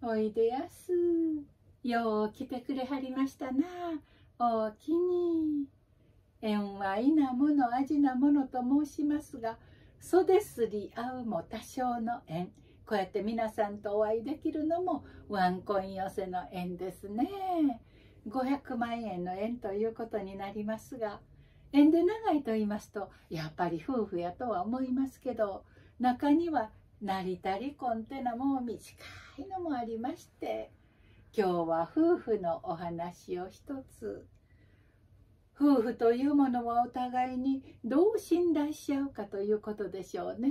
おいでやす。よう来てくれはりましたな。おおきに。縁はいなもの味なものと申しますが、袖すり合うも多少の縁。こうやって皆さんとお会いできるのもワンコイン寄せの縁ですね。500万円の縁ということになりますが、縁で長いと言いますと、やっぱり夫婦やとは思いますけど、中には成田離婚ってのも短いのもありまして今日は夫婦のお話を一つ。夫婦というものはお互いにどう信頼し合うかということでしょうね。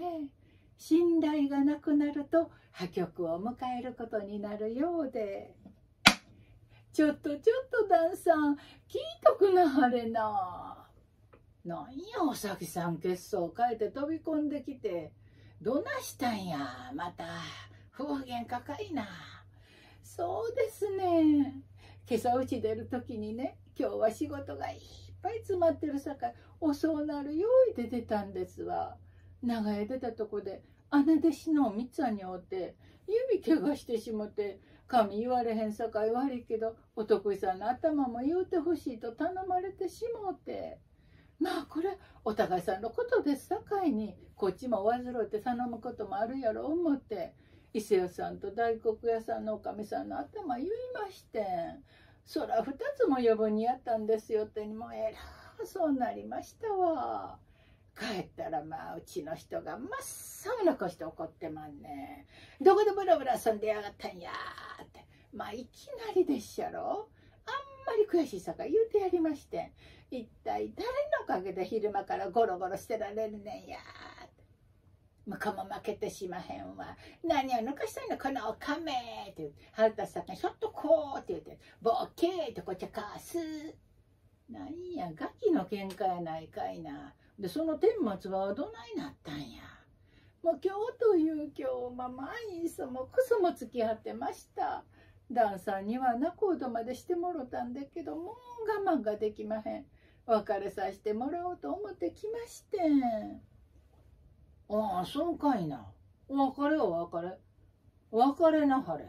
信頼がなくなると破局を迎えることになるようで。ちょっとちょっと旦さん聞いとくなはれな。なんやおさきさん血相変えて飛び込んできて。どなしたんや？また夫婦喧嘩かいな。そうですね。今朝うち出る時にね今日は仕事がいっぱい詰まってるさかい。遅うなるよいで出たんですわ。長屋出たとこで姉弟子の三つにおって指怪我してしもて神言われへんさかい悪いけどお得意さんの頭も言うてほしいと頼まれてしもうて。まあこれお互いさんのことですさかいにこっちもお患って頼むこともあるやろ思って伊勢屋さんと大黒屋さんのおかみさんの頭言いましてそら二つも余分にやったんですよってにもえらそうなりましたわ。帰ったらまあうちの人が真っ青な顔して怒ってまんねどこでブラブラ遊んでやがったんやって。まあいきなりでっしゃろ。あんまり悔しいさか言うてやりまして一体誰のおかげで昼間からゴロゴロしてられるねんや？向こうも負けてしまへんわ。何を抜かしたいの？このおかめって言うて、腹立つさんがひょっとこうって言って、ボケーってこっちゃかす。なんや、ガキの喧嘩やないかいな。で、その顛末はどないなったんや？もう今日という今日、まあ、毎日もクソも付き合ってました。旦さんには仲人までしてもろたんだけど、もう我慢ができまへん。別れさせてもらおうと思ってきまして。ああそうかいな。別れお別れ。別れなはれ。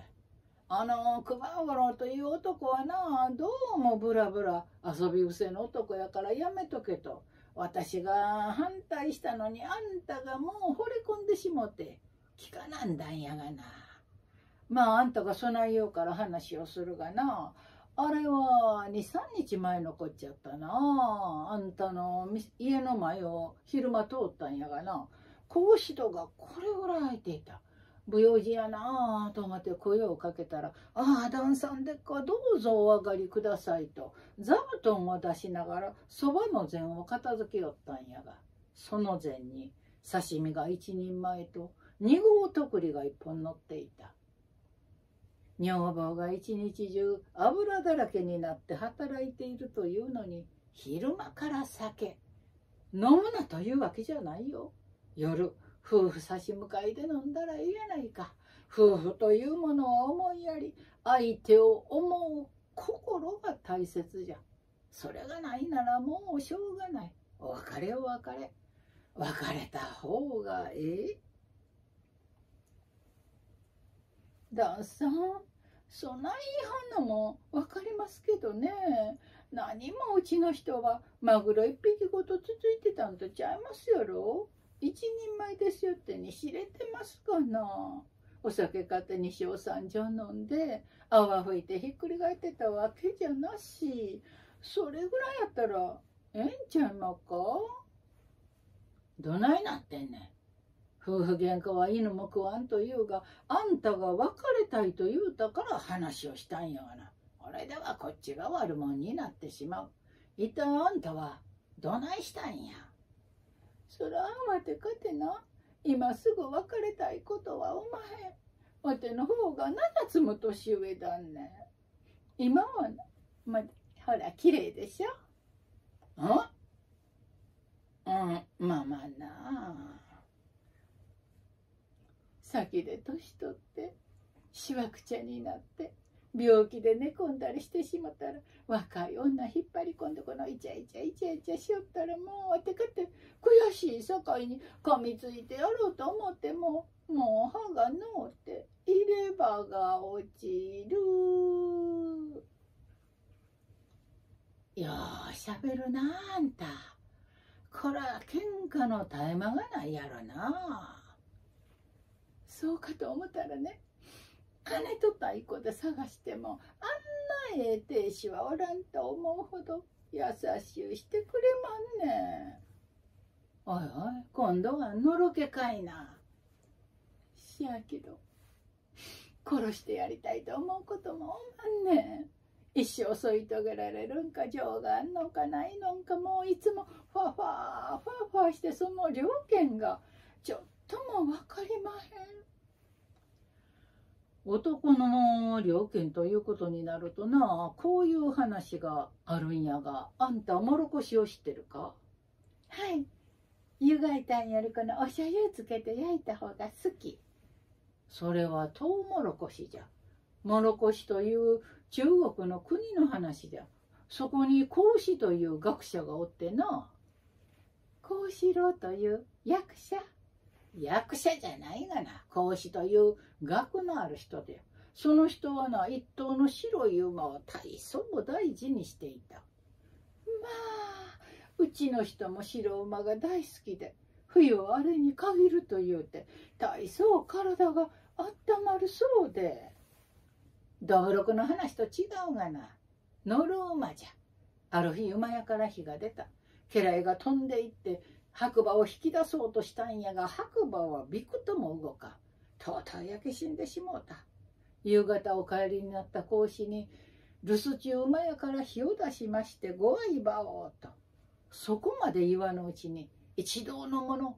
あの熊五郎という男はなどうもブラブラ遊び癖の男やからやめとけと。私が反対したのにあんたがもう惚れ込んでしもて。聞かなんだんやがな。まああんたがそないようから話をするがな。あれは2、3日前のこっちゃったな。あんたの家の前を昼間通ったんやがな。格子戸がこれぐらい開いていた。不用心やなぁと思って声をかけたら、ああ、旦さんでっか、どうぞお上がりくださいと、座布団を出しながら、そばの膳を片付けよったんやが、その膳に刺身が一人前と、二合とくりが一本乗っていた。女房が一日中油だらけになって働いているというのに昼間から酒飲むなというわけじゃないよ。夜夫婦差し向かいで飲んだらいいやないか。夫婦というものを思いやり相手を思う心が大切じゃ。それがないならもうしょうがない。お別れお別れ。別れた方がええ。旦さんそないはんのも分かりますけどね。何もうちの人はマグロ一匹ごと続いてたんとちゃいますやろ？一人前ですよってに知れてますかな。お酒勝手に塩三錠飲んで泡吹いてひっくり返ってたわけじゃなし。それぐらいやったらええんちゃいまか？どないなってんねん。夫婦喧嘩は犬も食わんというが、あんたが別れたいと言うたから話をしたんやがな。これではこっちが悪者になってしまう。一体あんたはどないしたんや。そらわてかてな、今すぐ別れたいことはおまへん。わての方が7つも年上だんね。今はな、ま、ほら、綺麗でしょん？うん、まあまあなあ。先で年取ってしわくちゃになって病気で寝込んだりしてしまったら若い女引っ張り込んでこのイチャイチャイチャイチャしよったらもうわてかって悔しいさかいに噛みついてやろうと思ってももう歯がのうて入れ歯が落ちる。ようしゃべるなあんた。こら喧嘩の絶え間がないやろな。あそうかと思ったらね金と太鼓で探してもあんなええ亭主はおらんと思うほど優しゅうしてくれまんねん。おいおい今度はのろけかいな。しやけど殺してやりたいと思うこともおまんねん。一生添い遂げられるんか情があんのかないのんかもういつもファファーファファーしてその両見がちょっとも分かりまへん。男の両見ということになるとなこういう話があるんやがあんたもろこしを知ってるか？はい。湯がいたんよりこのお醤油つけて焼いた方が好き。それはトウモロコシじゃ。モロコシという中国の国の話じゃ。そこに孔子という学者がおってな。孔子郎という役者役者じゃないがな孔子という学のある人で。その人はな一頭の白い馬を大層大事にしていた。まあうちの人も白馬が大好きで冬はあれに限ると言うて大層体があったまるそうで。道録の話と違うがな乗る馬じゃ。ある日馬屋から火が出た。家来が飛んでいって白馬を引き出そうとしたんやが白馬はびくとも動かとうとう焼け死んでしもうた。夕方お帰りになった講師に留守中馬屋から火を出しましてご愛馬をと。そこまで言わぬうちに一同の者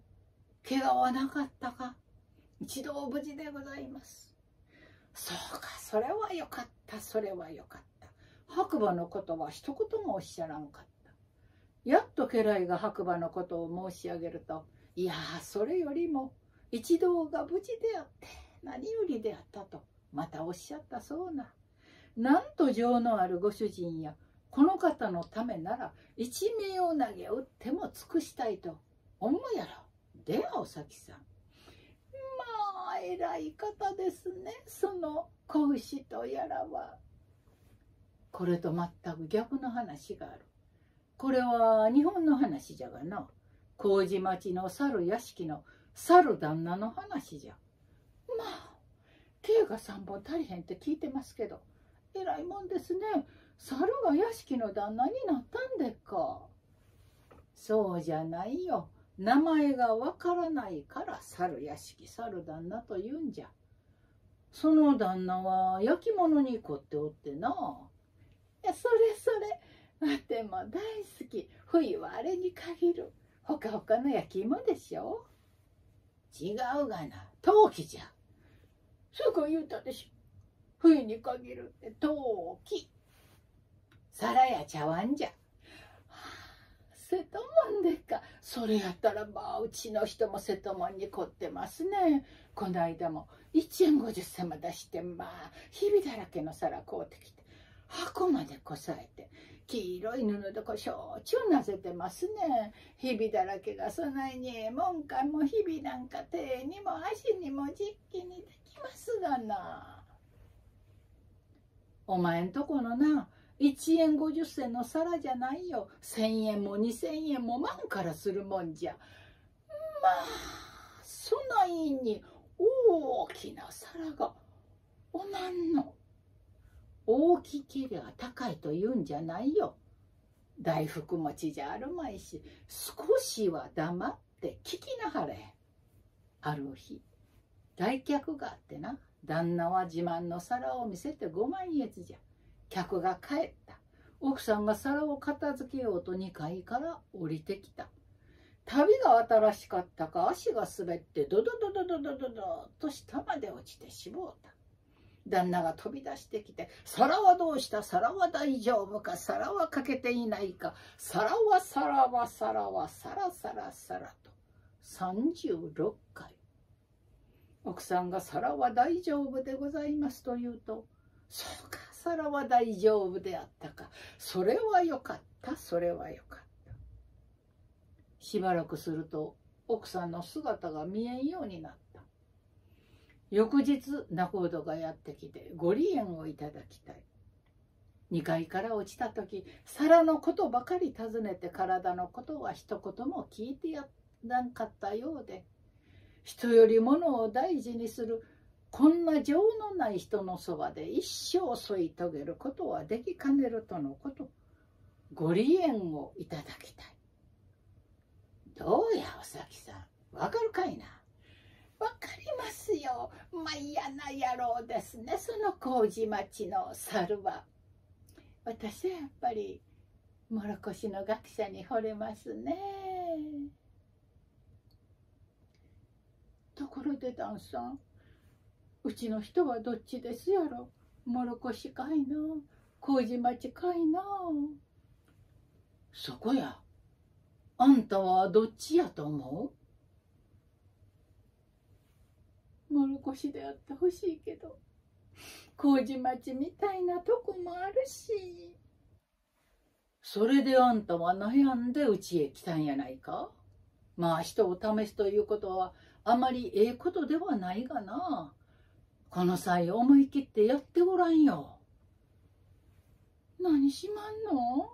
怪我はなかったか。一同無事でございます。そうかそれはよかったそれはよかった。白馬のことは一言もおっしゃらんかった。やっと家来が白馬のことを申し上げるといやそれよりも一同が無事であって何よりであったとまたおっしゃったそうな。なんと情のあるご主人やこの方のためなら一命を投げ打っても尽くしたいと思うやろ。ではお咲さん。まあ偉い方ですねその子牛とやらは。これと全く逆の話がある。これは日本の話じゃがな。麹町の猿屋敷の猿旦那の話じゃ。まあ刑が3本足りへんって聞いてますけど偉いもんですね。猿が屋敷の旦那になったんでっか。そうじゃないよ。名前がわからないから猿屋敷猿旦那と言うんじゃ。その旦那は焼き物に凝っておってな。いやそれそれ。も大好き。冬はあれに限る。ほかほかの焼き芋でしょ。違うがな。陶器じゃすぐ言うたでしょ冬に限るって。陶器。皿や茶碗じゃ瀬戸門でか。それやったらまあうちの人も瀬戸門に凝ってますね。この間も1円50銭も出してまあひびだらけの皿買うてきて箱までこさえて黄色い布でこうしょうちゅうなぜてますね。ひびだらけがそないにええもんかもひびなんか手にも足にも実機にできますがな。お前んとこのな1円50銭の皿じゃないよ。1,000円も2,000円も万からするもんじゃ。まあそないに大きな皿がおまんの。大きけりゃ高いと言うんじゃないよ。大福持ちじゃあるまいし少しは黙って聞きなはれ。ある日来客があってな旦那は自慢の皿を見せてご満悦じゃ。客が帰った。奥さんが皿を片付けようと2階から降りてきた。旅が新しかったか足が滑ってドドドドドドドドと下まで落ちてしもうた旦那が飛び出してきて「皿はどうした？皿は大丈夫か？皿は欠けていないか？皿は皿は皿は皿皿皿」と。36回。奥さんが「皿は大丈夫でございます」と言うと「そうか皿は大丈夫であったか。それはよかった。それはよかった。しばらくすると奥さんの姿が見えんようになった。翌日仲人がやってきてご利縁をいただきたい。2階から落ちた時皿のことばかり尋ねて体のことは一言も聞いてやらんかったようで人より物を大事にするこんな情のない人のそばで一生添い遂げることはできかねるとのことご利縁をいただきたい。どうやお咲さん。わかるかいな。かりますよ。まあ嫌な野郎ですね。その麹町の猿は。私はやっぱりもろこしの学者に惚れますね。ところで旦さんうちの人はどっちですやろ？もろこしかいな？麹町かいな？そこや。あんたはどっちやと思う？もろこしであってほしいけど麹町みたいなとこもあるし。それであんたは悩んでうちへ来たんやないか？まあ人を試すということはあまりええことではないがな。この際思い切ってやってごらんよ。何しまんの？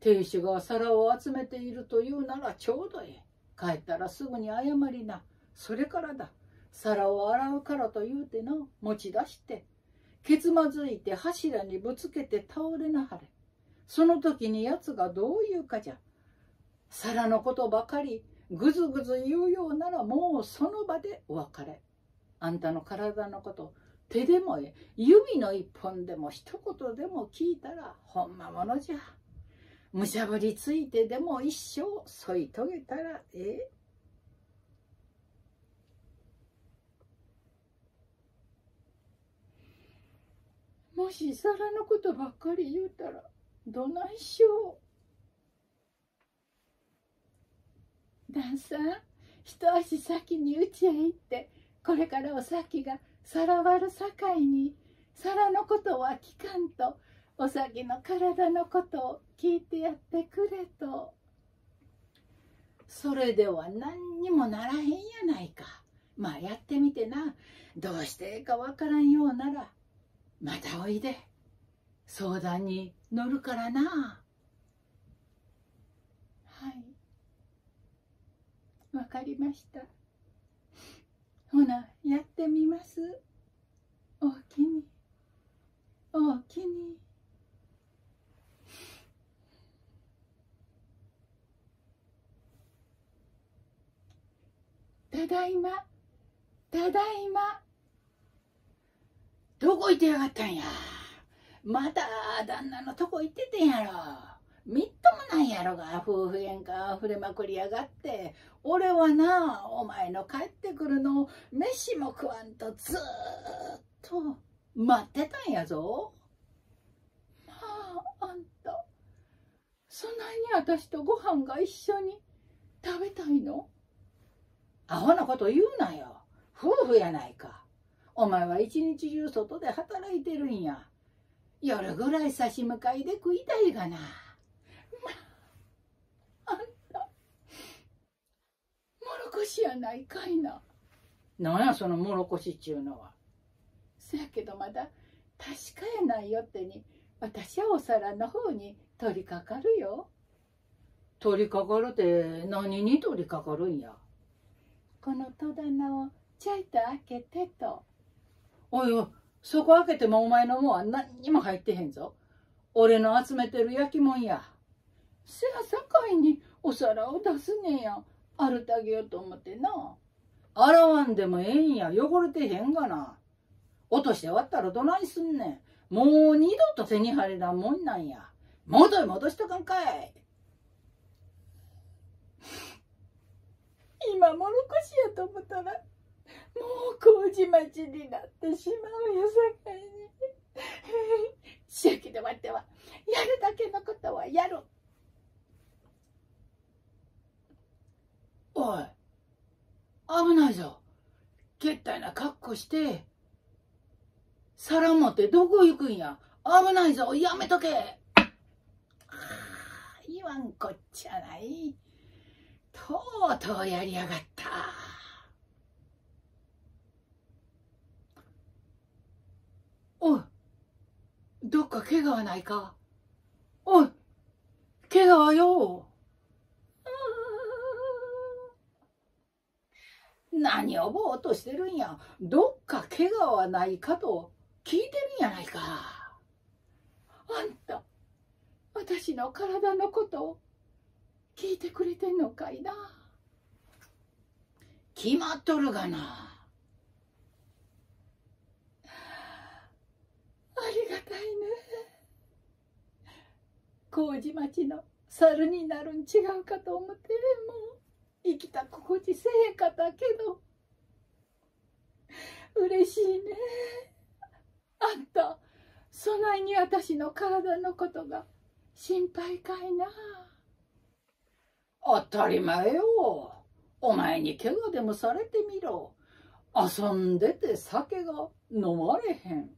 亭主が皿を集めているというならちょうどええ。帰ったらすぐに謝りな。それからだ皿を洗うからと言うての持ち出してけつまずいて柱にぶつけて倒れなはれ。その時に奴がどう言うかじゃ。皿のことばかりぐずぐず言うようならもうその場でお別れ。あんたの体のこと手でもえ。指の一本でも一言でも聞いたらほんまものじゃ。むしゃぶりついてでも一生添い遂げたらええ。もし皿のことばっかり言うたらどないしょう。旦さん一足先に家へ行ってこれからお先が皿割る境に皿のことは聞かんとお先の体のことを聞いてやってくれと。それでは何にもならへんやないか。まあやってみてな。どうしてええかわからんようならまたおいで。相談に乗るからな。はい。わかりました。ほなやってみます。おおきに。おおきに。ただいま。ただいま。どこ行ってやがったんや？また旦那のとこ行っててんやろ。みっともないやろが夫婦喧嘩溢れまくりやがって。俺はなお前の帰ってくるのを飯も食わんとずっと待ってたんやぞ。まああんたそんなに私とご飯が一緒に食べたいの？アホなこと言うなよ。夫婦やないか。お前は一日中外で働いてるんや。夜ぐらい差し向かいで食いたいがな。まあ、あんた、もろこしやないかいな。なんやそのもろこしっちゅうのは。せやけどまだ確かやないよってに、私はお皿の方に取りかかるよ。取りかかるって何に取りかかるんや？この戸棚をちょいと開けてと。おいおい、そこ開けてもお前のもんは何にも入ってへんぞ。俺の集めてる焼きもんや。せやさかいにお皿を出すねや。洗ってあげようと思ってな。洗わんでもええんや。汚れてへんがな。落として割ったらどないすんねん。もう二度と手に入らんもんなんや。元へ戻しとかんかい。今もろこしやと思ったらう麹町になってしまうよさかい。に。周期で待っては。やるだけのことはやる。おい。危ないぞ。けったいな格好して。皿持ってどこ行くんや。危ないぞ。やめとけ。ああ言わんこっちゃない。とうとうやりやがった。おいどっか怪我はないか？おい、怪我はよ。何をぼーっとしてるんや。どっか怪我はないかと聞いてるんやないか。あんた、私の体のことを聞いてくれてんのかいな。決まっとるがな。ありがたいね。麹町の猿になるん違うかと思ってもう生きた心地せえかだけど嬉しいね。あんたそないに私の体のことが心配かいな。当たり前よ。お前に怪我でもされてみろ。遊んでて酒が飲まれへん。